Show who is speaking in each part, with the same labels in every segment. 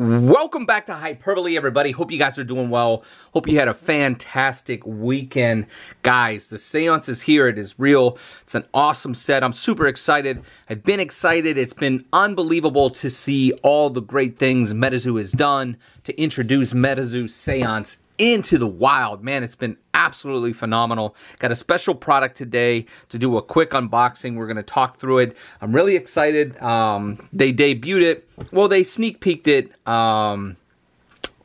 Speaker 1: Welcome back to Hyperbole, everybody. Hope you guys are doing well. Hope you had a fantastic weekend. Guys, the seance is here. It is real. It's an awesome set. I'm super excited. I've been excited. It's been unbelievable to see all the great things MetaZoo has done to introduce MetaZoo Seance into the wild. Man, it's been absolutely phenomenal. Got a special product today to do a quick unboxing. We're going to talk through it. I'm really excited. Um, they debuted it. Well, they sneak peeked it. Um,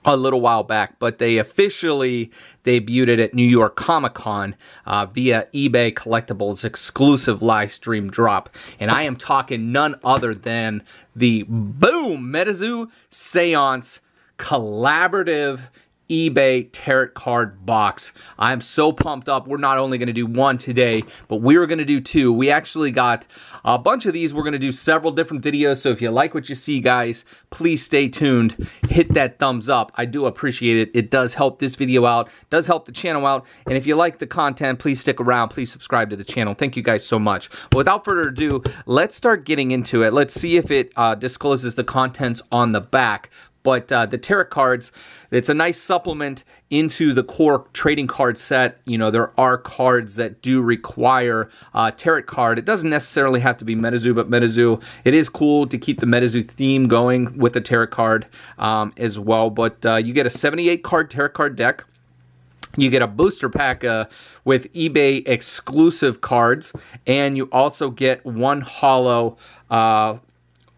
Speaker 1: a little while back, but they officially debuted it at New York Comic Con uh, via eBay Collectibles exclusive live stream drop. And I am talking none other than the Boom MetaZoo Seance collaborative eBay tarot card box. I'm so pumped up. We're not only going to do one today, but we're going to do two. We actually got a bunch of these. We're going to do several different videos. So if you like what you see, guys, please stay tuned. Hit that thumbs up. I do appreciate it. It does help this video out, does help the channel out. And if you like the content, please stick around. Please subscribe to the channel. Thank you guys so much. But without further ado, let's start getting into it. Let's see if it uh, discloses the contents on the back. But uh, the tarot cards, it's a nice supplement into the core trading card set. You know, there are cards that do require a tarot card. It doesn't necessarily have to be MetaZoo, but MetaZoo, it is cool to keep the MetaZoo theme going with the tarot card um, as well. But uh, you get a 78 card tarot card deck. You get a booster pack uh, with eBay exclusive cards, and you also get one holo, uh,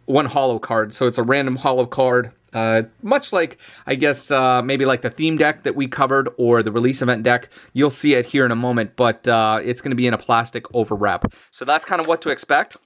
Speaker 1: one holo card. So it's a random holo card uh, much like, I guess, uh, maybe like the theme deck that we covered or the release event deck. You'll see it here in a moment, but uh, it's going to be in a plastic overwrap. So that's kind of what to expect.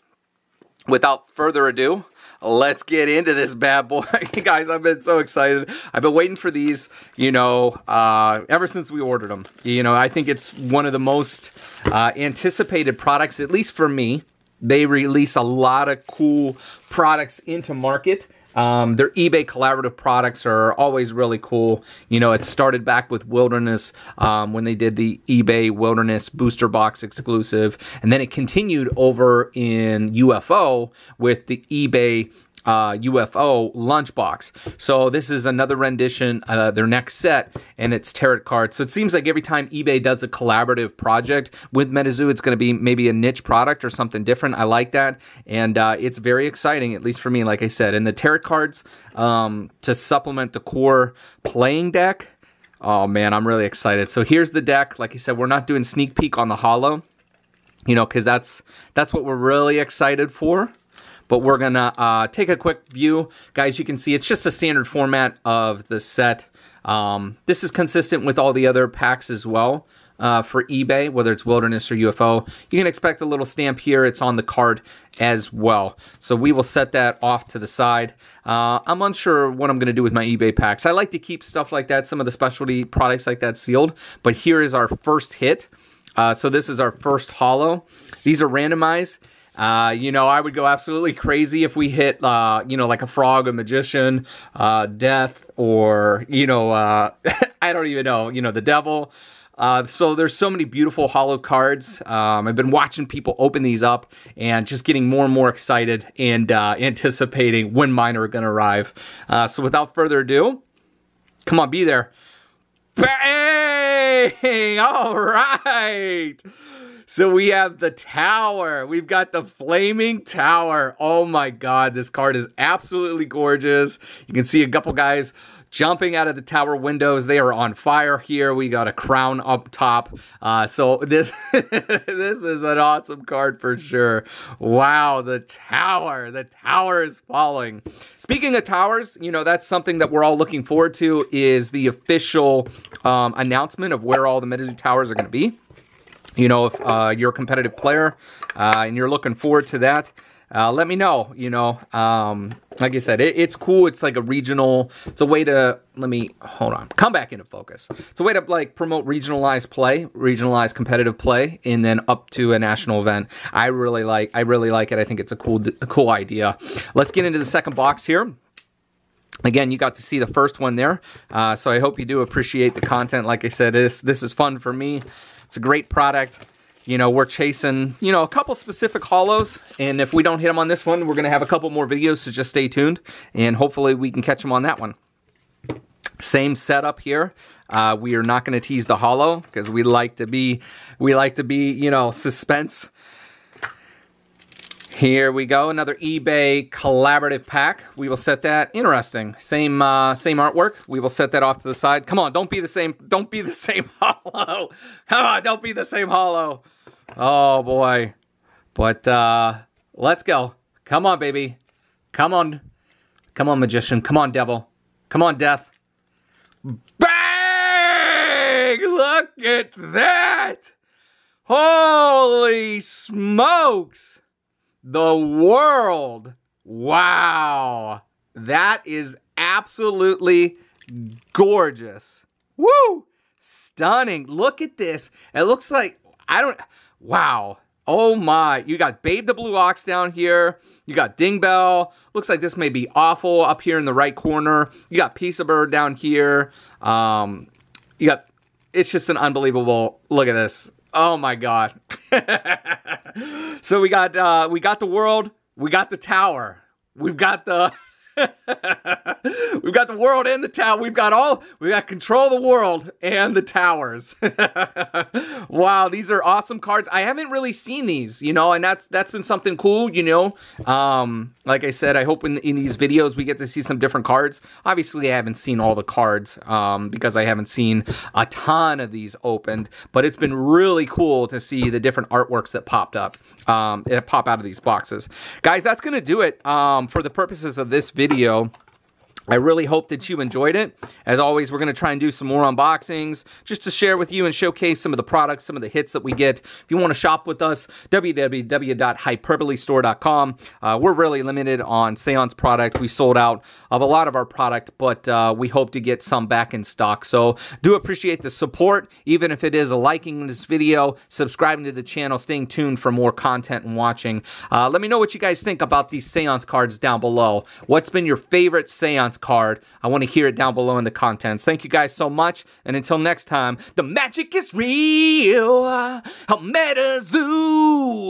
Speaker 1: Without further ado, let's get into this bad boy. Guys, I've been so excited. I've been waiting for these, you know, uh, ever since we ordered them. You know, I think it's one of the most uh, anticipated products, at least for me. They release a lot of cool products into market um, their eBay collaborative products are always really cool. You know, it started back with Wilderness um, when they did the eBay Wilderness booster box exclusive, and then it continued over in UFO with the eBay uh, UFO lunchbox. So this is another rendition, uh, their next set, and it's tarot cards. So it seems like every time eBay does a collaborative project with MetaZoo, it's going to be maybe a niche product or something different. I like that, and uh, it's very exciting, at least for me, like I said. And the tarot cards um, to supplement the core playing deck. Oh man, I'm really excited. So here's the deck. Like I said, we're not doing sneak peek on the holo, you know, because that's that's what we're really excited for but we're gonna uh, take a quick view. Guys, you can see it's just a standard format of the set. Um, this is consistent with all the other packs as well. Uh, for eBay, whether it's Wilderness or UFO. You can expect a little stamp here. It's on the card as well. So we will set that off to the side. Uh, I'm unsure what I'm going to do with my eBay packs. I like to keep stuff like that, some of the specialty products like that sealed. But here is our first hit. Uh, so this is our first holo. These are randomized. Uh, you know, I would go absolutely crazy if we hit, uh, you know, like a frog, a magician, uh, death, or, you know, uh, I don't even know, you know, the devil. Uh, so there's so many beautiful holo cards. Um, I've been watching people open these up and just getting more and more excited and uh, anticipating when mine are going to arrive. Uh, so without further ado, come on, be there. Bang! All right. So we have the tower. We've got the flaming tower. Oh my god, this card is absolutely gorgeous. You can see a couple guys jumping out of the tower windows. They are on fire here. We got a crown up top. Uh, so this this is an awesome card for sure. Wow, the tower. The tower is falling. Speaking of towers, you know, that's something that we're all looking forward to is the official um, announcement of where all the MetaZoo towers are going to be. You know, if uh, you're a competitive player uh, and you're looking forward to that, uh, let me know. You know, um, like I said, it, it's cool. It's like a regional. It's a way to let me hold on. Come back into focus. It's a way to like promote regionalized play, regionalized competitive play, and then up to a national event. I really like. I really like it. I think it's a cool, a cool idea. Let's get into the second box here. Again, you got to see the first one there, uh, so I hope you do appreciate the content. Like I said, this this is fun for me. It's a great product. you know, we're chasing, you know, a couple specific holos. And if we don't hit them on this one, we're going to have a couple more videos, so just stay tuned. And hopefully we can catch them on that one. Same setup here. Uh, we are not going to tease the holo because we like to be, we like to be, you know, suspense. Here we go, another eBay collaborative pack. We will set that, interesting, same uh, same artwork. We will set that off to the side. Come on, don't be the same, don't be the same holo. Come on, don't be the same holo. Oh boy. But uh, let's go. Come on, baby. Come on. Come on, magician. Come on, devil. Come on, death. Bang! Look at that! Holy smokes! The world. Wow. That is absolutely gorgeous. Woo! Stunning. Look at this. It looks like, I don't, wow. Oh my, you got Babe the Blue Ox down here. You got Ding Bell. Looks like this may be awful up here in the right corner. You got Piasa Bird down here. Um, you got, it's just an unbelievable, look at this. Oh my God. so we got, uh, we got the world. We got the tower. We've got the, We've got the world and the tower. We've got all, we got control of the world and the towers. wow, these are awesome cards. I haven't really seen these, you know, and that's that's been something cool, you know. Um, like I said, I hope in, in these videos we get to see some different cards. Obviously, I haven't seen all the cards um, because I haven't seen a ton of these opened, but it's been really cool to see the different artworks that popped up, um, that pop out of these boxes. Guys, that's going to do it um, for the purposes of this video video. I really hope that you enjoyed it. As always, we're going to try and do some more unboxings just to share with you and showcase some of the products, some of the hits that we get. If you want to shop with us, www.hyperbolestore.com. Uh, we're really limited on Seance product. We sold out of a lot of our product, but uh, we hope to get some back in stock. So do appreciate the support, even if it is liking this video, subscribing to the channel, staying tuned for more content and watching. Uh, let me know what you guys think about these Seance cards down below. What's been your favorite Seance card. I want to hear it down below in the contents. Thank you guys so much. And until next time, the magic is real. Meta Zoo.